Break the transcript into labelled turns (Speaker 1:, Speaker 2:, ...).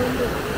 Speaker 1: ಒಂದು